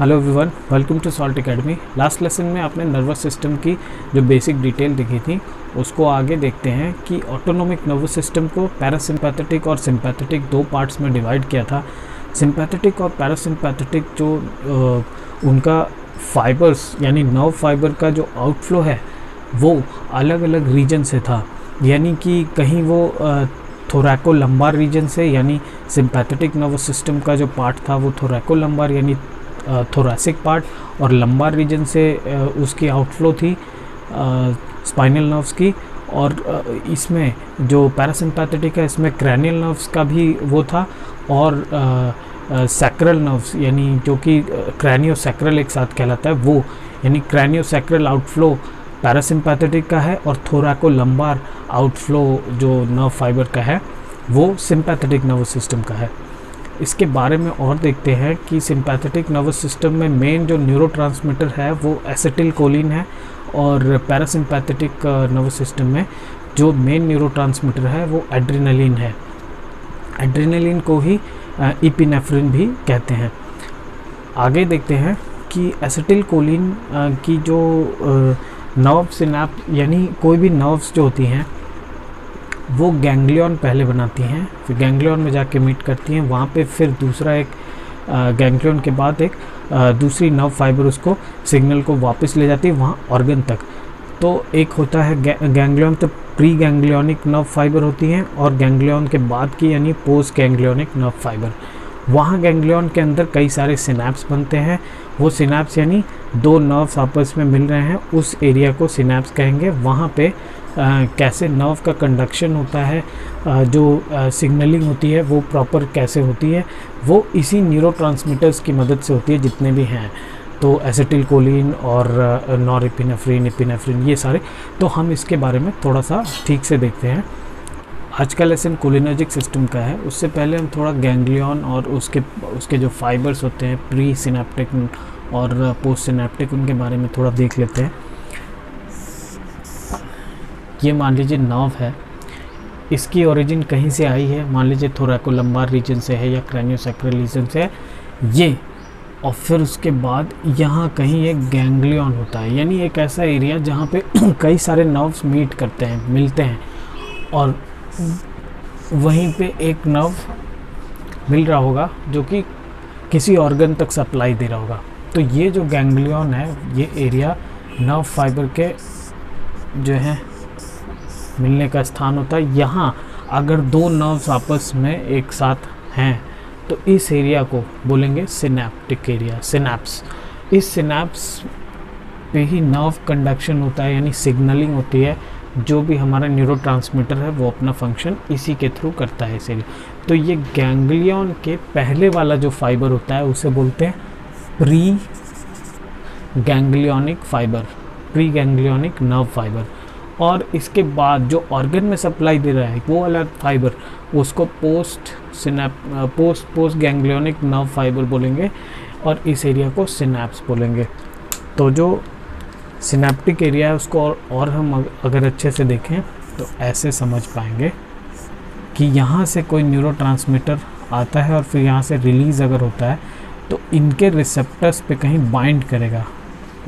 Hello everyone welcome to Salt Academy last lesson में आपने nervous system की जो बेसिक डिटेल देखी थी उसको आगे देखते हैं कि ऑटोनोमिक नर्वस सिस्टम को पैरासिम्पैथेटिक और सिंपैथेटिक दो पार्ट्स में डिवाइड किया था। सिंपैथेटिक और पैरासिम्पैथेटिक जो आ, उनका फाइबर्स यानी नर्व फाइबर का जो आउटफ्लो है वो अलग अलग रीजन से था। यानी कि कहीं वो आ, थोरैको लंबार रीजन से यानी सिंपैथेटिक नर्वस सिस्टम का जो पार्ट था वो थोरैको लंबार यानी थोरासिक पार्ट और लंबार रीजन से उसकी आउटफ्लो थी स्पाइनल नर्व्स की और इसमें जो पैरासिम्पैथेटिक है, इसमें क्रैनियल नर्व्स का भी वो था और सैक्रल नर्व्स यानी जो कि क्रैनियो सैक्रल एक साथ कहलाता है, वो, यानी क्रैनियो सैक्रल आउटफ्लो पैरासिम्पैथेटिक का है और थोराको लंबार आउटफ्लो जो नर्व फाइबर का है, वो सिंपैथेटिक नर्वस सिस्टम का है। इसके बारे में और देखते हैं कि सिंपैथेटिक नर्वस सिस्टम में मेन जो न्यूरो है, वो एसिटिल कोलिन है और पैरासिम्पैथेटिक नर्वस सिस्टम में जो मेन न्यूरो है, वो एड्रीनलिन है। एड्रीनलिन को ही इपिनेफ्रिन भी कहते हैं। आगे देखते हैं कि एसिटिल कोलिन की जो नर्व सिनाप यानी कोई भी नर्व्स जो होती हैं वो गैंग्लियन पहले बनाती हैं फिर गैंग्लियन में जाके मीट करती हैं वहाँ पे फिर दूसरा एक गैंग्लियन के बाद एक आ, दूसरी नव फाइबर उसको सिग्नल को वापस ले जाती है वहाँ ऑर्गन तक। तो एक होता है गैंग्लियन तो प्री गैंग्लियनिक नर्व फाइबर होती हैं और गैंग्लियन के बाद की यानी पोस्ट गैंग्लियनिक नर्व फाइबर वहाँ गैंग्लियन के अंदर कई सारे सिनेप्स बनते हैं वो सिनेप्स यानी दो नर्व्स आपस में मिल रहे हैं उस एरिया को सिनेप्स कहेंगे वहाँ पे कैसे नर्व का कंडक्शन होता है जो सिग्नलिंग होती है, वो प्रॉपर कैसे होती है, वो इसी न्यूरो की मदद से होती है, जितने भी हैं। तो एसिटिल कोलिन और नॉर इपिनेफ्रिन इपिनेफ्रिन ये सारे। तो हम इसके बारे में थोड़ा सा ठीक से देखते हैं। आज का लेसन कोलिनर्जिक सिस्टम का है। उससे पहले हम थोड़ा गैंग्लियन और उसके उसके जो फाइबर्स होते हैं प्री सिनेप्टिक और पोस्ट सिनेप्टिक उनके बारे में थोड़ा देख लेते हैं। ये मान लीजिए नर्व है, इसकी ओरिजिन कहीं से आई है? मान लीजिए थोड़ा लंबार रीजन से है या क्रैनियोसेक्रल रीजन से है, ये, और फिर उसके बाद यहाँ कहीं एक गैंग्लियन होता है, यानी एक ऐसा एरिया जहाँ पे कई सारे नर्व्स मीट करते हैं, मिलते हैं, और वहीं पे एक नर्व मिल रहा होगा जो कि किसी ऑर्गन तक सप्लाई दे रहा होगा। तो ये जो गैंग्लियन है, ये एरिया नर्व फाइबर के जो है मिलने का स्थान होता है। यहाँ अगर दो नर्व्स आपस में एक साथ हैं तो इस एरिया को बोलेंगे सिनेप्टिक एरिया सिनेप्स इस सिनेप्स पे ही नर्व कंडक्शन होता है, यानी सिग्नलिंग होती है। जो भी हमारा न्यूरो है, वो अपना फ़ंक्शन इसी के थ्रू करता है इसीलिए तो ये गैंग्लियन के पहले वाला जो फाइबर होता है, उसे बोलते हैं pre ganglionic fibre pre ganglionic nerve fibre और इसके बाद जो ऑर्गन में सप्लाई दे रहा है वो वाला फाइबर उसको post synapse post post ganglionic nerve fibre बोलेंगे और इस एरिया को सिनेप्स बोलेंगे। तो जो सिनेप्टिक एरिया है उसको और, और हम अगर अच्छे से देखें तो ऐसे समझ पाएँगे कि यहाँ से कोई न्यूरो आता है और फिर यहाँ से रिलीज़ अगर होता है तो इनके रिसेप्टर्स पे कहीं बाइंड करेगा।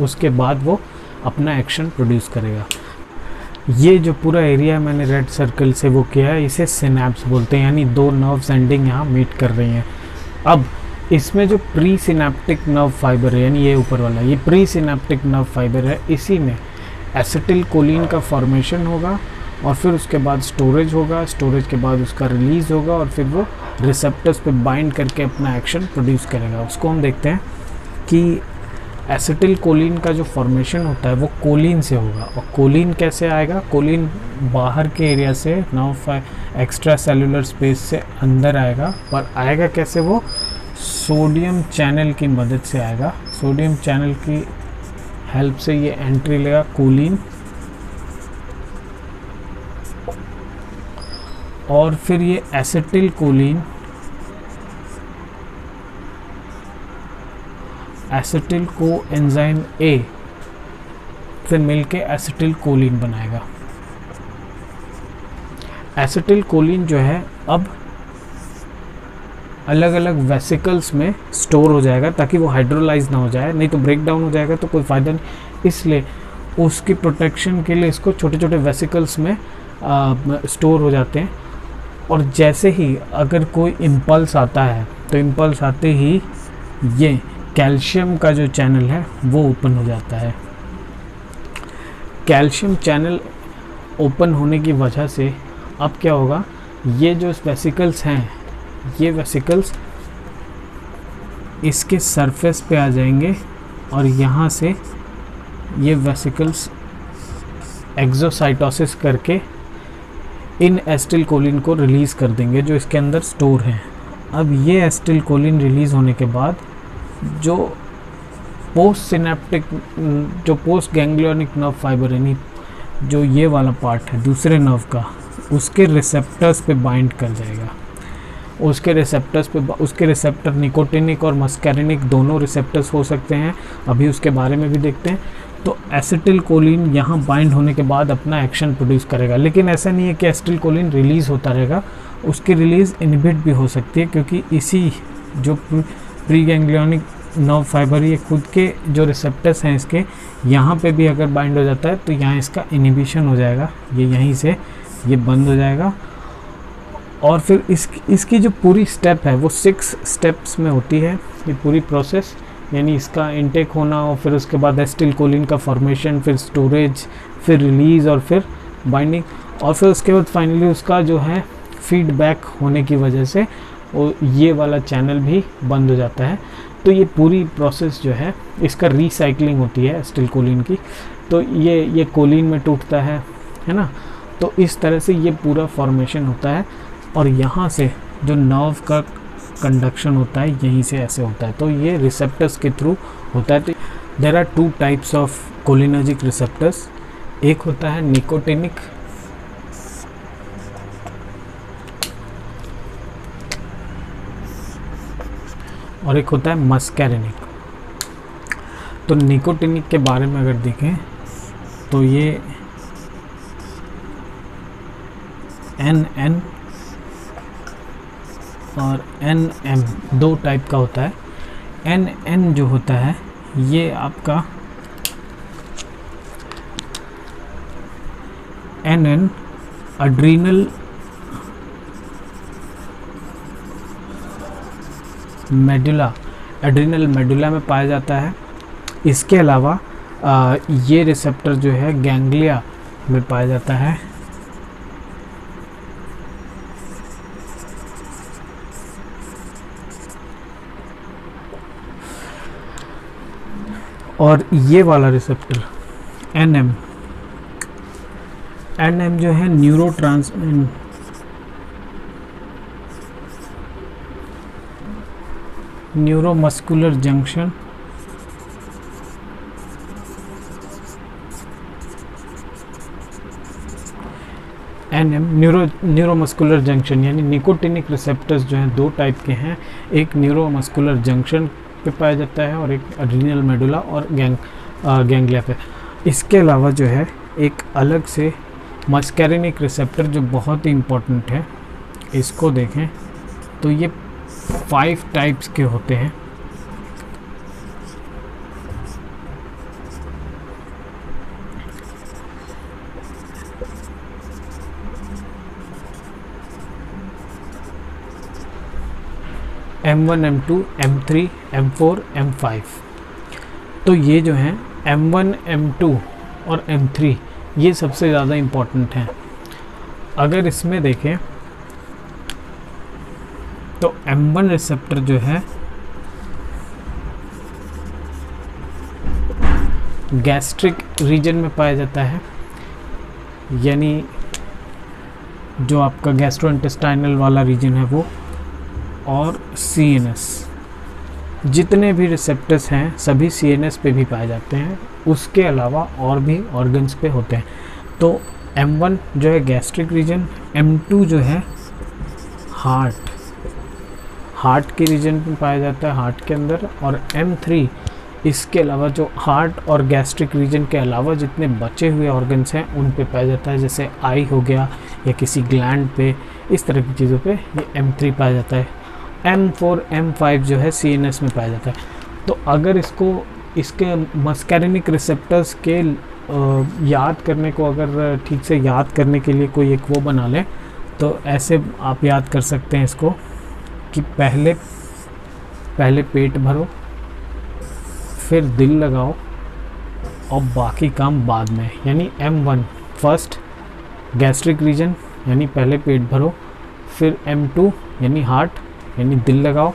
उसके बाद वो अपना एक्शन प्रोड्यूस करेगा। ये जो पूरा एरिया मैंने रेड सर्कल से वो किया है, इसे सिनेप्स बोलते हैं, यानी दो नर्व्स एंडिंग यहाँ मीट कर रही हैं। अब, इसमें जो प्री सिनेप्टिक नर्व फाइबर है, यानी ये ऊपर वाला, ये प्री सिनेप्टिक नर्व फाइबर है, इसी में एसिटिल कोलिन का फॉर्मेशन होगा, और फिर उसके बाद स्टोरेज होगा स्टोरेज के बाद उसका रिलीज़ होगा, और फिर वो रिसेप्टर्स पे बाइंड करके अपना एक्शन प्रोड्यूस करेगा। उसको हम देखते हैं कि एसिटिल कोलिन का जो फॉर्मेशन होता है, वो कोलिन से होगा। और कोलिन कैसे आएगा? कोलिन बाहर के एरिया से नर्व एक्स्ट्रा सेलुलर स्पेस से अंदर आएगा। पर आएगा कैसे वो? सोडियम चैनल की मदद से आएगा। सोडियम चैनल की हेल्प से ये एंट्री लेगा कोलिन और फिर ये एसिटिल कोलिन एसिटिल को एंजाइम ए से मिलके एसिटिल कोलिन बनाएगा। एसिटिल कोलिन जो है, अब अलग अलग वेसिकल्स में स्टोर हो जाएगा ताकि वो हाइड्रोलाइज ना हो जाए, नहीं तो ब्रेक डाउन हो जाएगा तो कोई फ़ायदा नहीं। इसलिए उसकी प्रोटेक्शन के लिए इसको छोटे छोटे वेसिकल्स में स्टोर हो जाते हैं। और जैसे ही अगर कोई इम्पल्स आता है तो इम्पल्स आते ही ये कैल्शियम का जो चैनल है, वो ओपन हो जाता है। कैल्शियम चैनल ओपन होने की वजह से अब क्या होगा, ये जो वेसिकल्स हैं, ये वेसिकल्स इसके सरफेस पे आ जाएँगे और यहाँ से ये वेसिकल्स एक्जोसाइटोसिस करके इन एस्टिल कोलिन को रिलीज़ कर देंगे, जो इसके अंदर स्टोर हैं। अब ये एस्टिल कोलिन रिलीज़ होने के बाद जो पोस्ट सिनेप्टिक जो पोस्ट गैंग्लियोनिक नर्व फाइबर यानी जो ये वाला पार्ट है, दूसरे नर्व का, उसके रिसेप्टर्स पे बाइंड कर जाएगा। उसके रिसेप्टर्स पे उसके रिसेप्टर निकोटिनिक और मस्कैरिनिक दोनों रिसेप्टर्स हो सकते हैं। अभी उसके बारे में भी देखते हैं। तो एसिटिल कोलिन यहाँ बाइंड होने के बाद अपना एक्शन प्रोड्यूस करेगा। लेकिन ऐसा नहीं है कि एसिटिल कोलिन रिलीज़ होता रहेगा, उसकी रिलीज़ इनहिबिट भी हो सकती है, क्योंकि इसी जो प्री गैंग्लियोनिक नर्व फाइबर ये खुद के जो रिसेप्टर्स हैं इसके, यहाँ पे भी अगर बाइंड हो जाता है तो यहाँ इसका इनिबिशन हो जाएगा। ये यहीं से ये बंद हो जाएगा। और फिर इस, इसकी जो पूरी स्टेप है, वो सिक्स स्टेप्स में होती है, ये पूरी प्रोसेस यानी इसका इनटेक होना और फिर उसके बाद एस्टिल कोलिन का फॉर्मेशन फिर स्टोरेज फिर रिलीज़ और फिर बाइंडिंग और फिर उसके बाद फाइनली उसका जो है फीडबैक होने की वजह से वो ये वाला चैनल भी बंद हो जाता है। तो ये पूरी प्रोसेस जो है, इसका रिसाइकलिंग होती है एस्टिल कोलिन की। तो ये ये कोलिन में टूटता है है ना? तो इस तरह से ये पूरा फॉर्मेशन होता है और यहाँ से जो नर्व का कंडक्शन होता है, यहीं से ऐसे होता है। तो ये रिसेप्टर्स के थ्रू होता है। तो there are two types of cholinergic receptors एक होता है निकोटेनिक और एक होता है मस्कैरिनिक। तो निकोटिनिक के बारे में अगर देखें तो ये एन एन और एन एम दो टाइप का होता है। एन एन जो होता है, ये आपका N N adrenal medulla adrenal medulla में पाया जाता है। इसके अलावा आ, ये रिसेप्टर जो है गैंग्लिया में पाया जाता है। और ये वाला receptor N M N M जो है neuro neuromuscular junction N M neuro neuromuscular junction यानी निकोटिनिक रिसेप्टर्स जो हैं, दो टाइप के हैं। एक न्यूरोमस्कुलर जंक्शन पे पाया जाता है और एक अड्रीनल मेडुला और गैंग गैंग्लिया पे। इसके अलावा जो है, एक अलग से मस्कैरिनिक रिसेप्टर जो बहुत ही इम्पोर्टेंट है, इसको देखें तो ये फाइव टाइप्स के होते हैं। M one M two M three M four M five तो ये जो हैं एम वन एम टू और एम थ्री ये सबसे ज़्यादा इम्पोर्टेंट हैं। अगर इसमें देखें तो M1 रिसेप्टर जो है गैस्ट्रिक रीजन में पाया जाता है। यानी जो आपका गैस्ट्रोइंटेस्टाइनल वाला रीजन है वो, और सी एन एस जितने भी रिसेप्टर्स हैं, सभी सी एन एस पे भी पाए जाते हैं। उसके अलावा और भी ऑर्गन्स पे होते हैं। तो M1 जो है गैस्ट्रिक रीजन M2 जो है हार्ट हार्ट के रीजन में पाया जाता है, हार्ट के अंदर। और M3 इसके अलावा जो हार्ट और गैस्ट्रिक रीजन के अलावा जितने बचे हुए ऑर्गन्स हैं, उन पे पाया जाता है। जैसे आई हो गया या किसी ग्लैंड पे, इस तरह की चीज़ों पे ये M3 पाया जाता है। एम फोर एम फाइव जो है सी एन एस में पाया जाता है। तो अगर इसको, इसके मस्कैरिनिक रिसेप्टर्स के याद करने को, अगर ठीक से याद करने के लिए कोई एक वो बना लें तो ऐसे आप याद कर सकते हैं इसको। कि पहले पहले पेट भरो फिर दिल लगाओ और बाकी काम बाद में। यानी M one first gastric region यानी पहले पेट भरो फिर एम टू यानी हार्ट यानी दिल लगाओ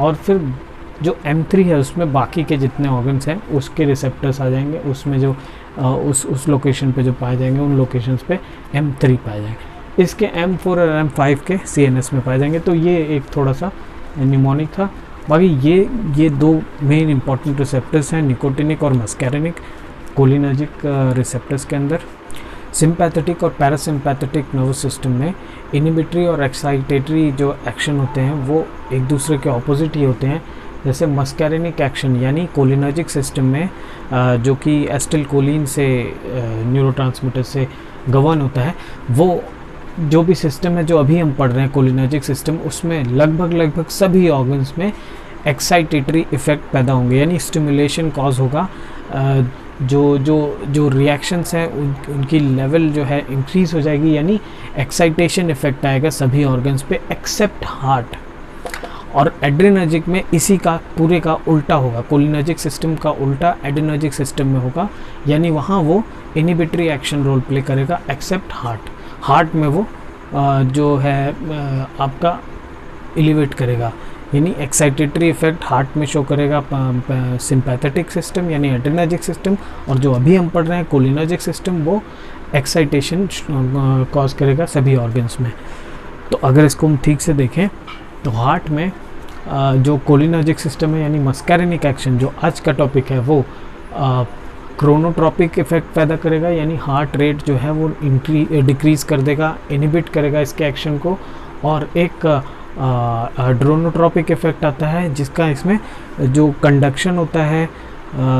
और फिर जो M3 है उसमें बाकी के जितने ऑर्गन्स हैं उसके रिसेप्टर्स आ जाएँगे उसमें जो आ, उस उस लोकेशन पे जो पाए जाएँगे उन लोकेशंस पे M3 पाए जाएँगे। इसके M4 और M5 के CNS में पाए जाएँगे। तो ये एक थोड़ा सा निमोनिक था। बाकी ये ये दो मेन इंपॉर्टेंट रिसेप्टर्स हैं निकोटिनिक और मस्कैरिनिक कोलिनर्जिक रिसेप्टर्स के अंदर। सिंपैथेटिक और पैरासिम्पैथेटिक नर्वस सिस्टम में इनिबिटरी और एक्साइटेटरी जो एक्शन होते हैं, वो एक दूसरे के ऑपोजिट ही होते हैं। जैसे मस्कैरिनिक एक्शन यानी कोलिनर्जिक सिस्टम में जो कि एस्टिल कोलिन से न्यूरोट्रांसमीटर से गवर्न होता है, वो जो भी सिस्टम है जो अभी हम पढ़ रहे हैं कोलिनर्जिक सिस्टम उसमें लगभग लगभग सभी ऑर्गन्स में एक्साइटेटरी इफ़ेक्ट पैदा होंगे। यानी स्टिमुलेशन कॉज होगा। जो जो जो रिएक्शंस हैं उन, उनकी लेवल जो है इंक्रीज हो जाएगी। यानी एक्साइटेशन इफ़ेक्ट आएगा सभी ऑर्गन्स पे एक्सेप्ट हार्ट और एड्रेनर्जिक में इसी का पूरे का उल्टा होगा। कोलिनर्जिक सिस्टम का उल्टा एड्रेनर्जिक सिस्टम में होगा। यानी वहाँ वो इनिबिटरी एक्शन रोल प्ले करेगा एक्सेप्ट हार्ट हार्ट में वो जो है आपका एलिवेट करेगा। यानी एक्साइटेटरी इफ़ेक्ट हार्ट में शो करेगा सिंपैथेटिक सिस्टम यानी एड्रेनर्जिक सिस्टम और जो अभी हम पढ़ रहे हैं कोलिनर्जिक सिस्टम वो एक्साइटेशन कॉज करेगा सभी ऑर्गन्स में। तो अगर इसको हम ठीक से देखें तो हार्ट में जो कोलिनर्जिक सिस्टम है यानी मस्कैरिनिक एक्शन जो आज का टॉपिक है, वो क्रोनोट्रॉपिक इफ़ेक्ट पैदा करेगा, यानी हार्ट रेट जो है वो इंक्री डिक्रीज़ कर देगा इनिबिट करेगा इसके एक्शन को। और एक ड्रोनोट्रॉपिक इफ़ेक्ट आता है जिसका इसमें जो कंडक्शन होता है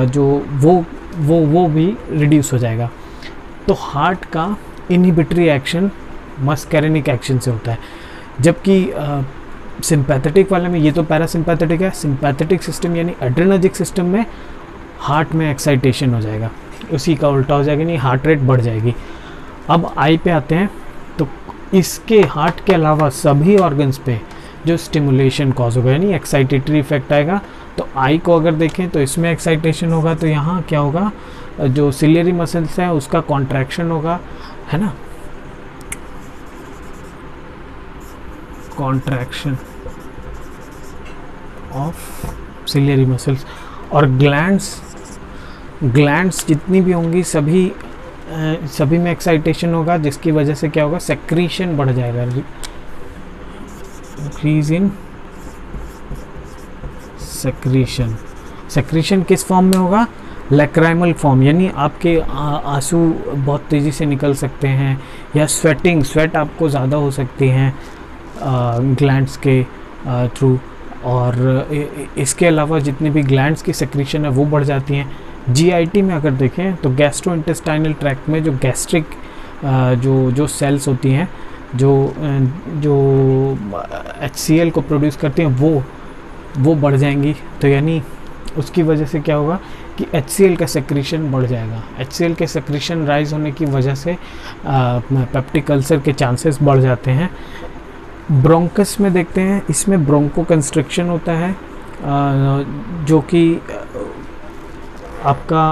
जो वो वो वो भी रिड्यूस हो जाएगा। तो हार्ट का इनिबिटरी एक्शन मस्कैरिनिक एक्शन से होता है। जबकि सिंपैथेटिक वाले में ये तो पैरासिम्पैथेटिक है। सिंपैथेटिक सिस्टम यानी एड्रेनर्जिक सिस्टम में हार्ट में एक्साइटेशन हो जाएगा। उसी का उल्टा हो जाएगा, नहीं हार्ट रेट बढ़ जाएगी। अब आई पे आते हैं तो इसके हार्ट के अलावा सभी ऑर्गन्स पे जो स्टिमुलेशन कॉज होगा, यानी एक्साइटेटरी इफ़ेक्ट आएगा तो आई को अगर देखें तो इसमें एक्साइटेशन होगा तो यहाँ क्या होगा, जो सिलेरी मसल्स है, उसका कॉन्ट्रैक्शन होगा, है ना? कॉन्ट्रैक्शन ऑफ़ सिलियरी मसल्स और ग्लैंड्स ग्लैंड्स जितनी भी होंगी सभी सभी में एक्साइटेशन होगा, जिसकी वजह से क्या होगा सेक्रीशन बढ़ जाएगा। इंक्रीज इन सेक्रीशन सेक्रीशन किस फॉर्म में होगा? लेक्राइमल फॉर्म यानी आपके आँसू बहुत तेज़ी से निकल सकते हैं, या स्वेटिंग स्वेट आपको ज़्यादा हो सकती हैं ग्लैंड्स के थ्रू और इसके अलावा जितने भी ग्लैंड्स की सेक्रीशन है, वो बढ़ जाती हैं। जीआईटी में अगर देखें तो गैस्ट्रो इंटेस्टाइनल ट्रैक्ट में जो गैस्ट्रिक जो जो सेल्स होती हैं जो जो एचसीएल को प्रोड्यूस करती हैं वो वो बढ़ जाएँगी। तो यानी उसकी वजह से क्या होगा कि एचसीएल का सेक्रीशन बढ़ जाएगा। एचसीएल के सेक्रीशन राइज होने की वजह से पेप्टिक अल्सर के चांसेस बढ़ जाते हैं। ब्रोंकस में देखते हैं इसमें ब्रोंको कंस्ट्रक्शन होता है आ, जो कि आपका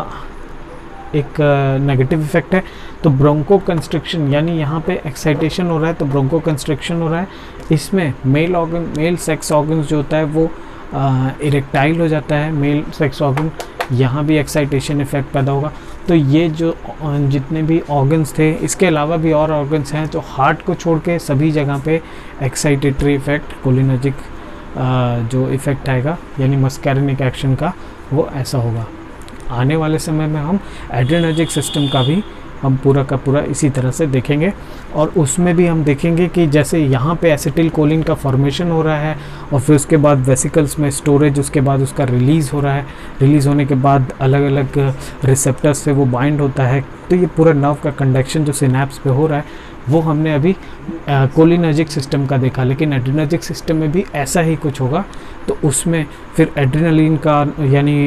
एक नेगेटिव इफ़ेक्ट है। तो ब्रोंको कंस्ट्रक्शन यानी यहाँ पे एक्साइटेशन हो रहा है तो ब्रोंको कंस्ट्रक्शन हो रहा है। इसमें male organ male sex organ जो होता है वो इरेक्टाइल हो जाता है। मेल सेक्स ऑर्गन यहाँ भी एक्साइटेशन इफ़ेक्ट पैदा होगा। तो ये जो जितने भी ऑर्गन्स थे, इसके अलावा भी और ऑर्गन्स हैं तो हार्ट को छोड़ के सभी जगह पे एक्साइटेटरी इफ़ेक्ट कोलिनर्जिक जो इफ़ेक्ट आएगा, यानी मस्कैरनिक एक्शन का, वो ऐसा होगा। आने वाले समय में हम एड्रेनर्जिक सिस्टम का भी हम पूरा का पूरा इसी तरह से देखेंगे। और उसमें भी हम देखेंगे कि जैसे यहाँ पे एसिटिल कोलिन का फॉर्मेशन हो रहा है और फिर उसके बाद वेसिकल्स में स्टोरेज उसके बाद उसका रिलीज़ हो रहा है। रिलीज़ होने के बाद अलग अलग रिसेप्टर्स से वो बाइंड होता है। तो ये पूरा नर्व का कंडक्शन जो सिनेप्स पे हो रहा है वो हमने अभी कोलिनर्जिक सिस्टम का देखा, लेकिन एड्रीनर्जिक सिस्टम में भी ऐसा ही कुछ होगा तो उसमें फिर एड्रीनलिन का, यानी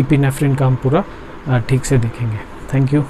इपिनेफ्रिन का हम पूरा ठीक से देखेंगे। Thank you